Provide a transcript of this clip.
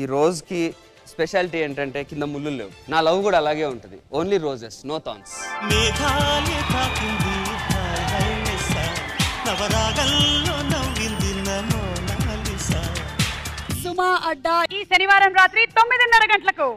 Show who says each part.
Speaker 1: ఈ రోజుకి స్పెషాలిటీ ఏంటంటే కింద ముళ్ళు లేవు. నా లవ్ కూడా అలాగే ఉంటుంది. ఓన్లీ రోజెస్ నో థాన్స్
Speaker 2: సుమా అడ్డా ఈ శనివారం రాత్రి తొమ్మిదిన్నర గంటలకు.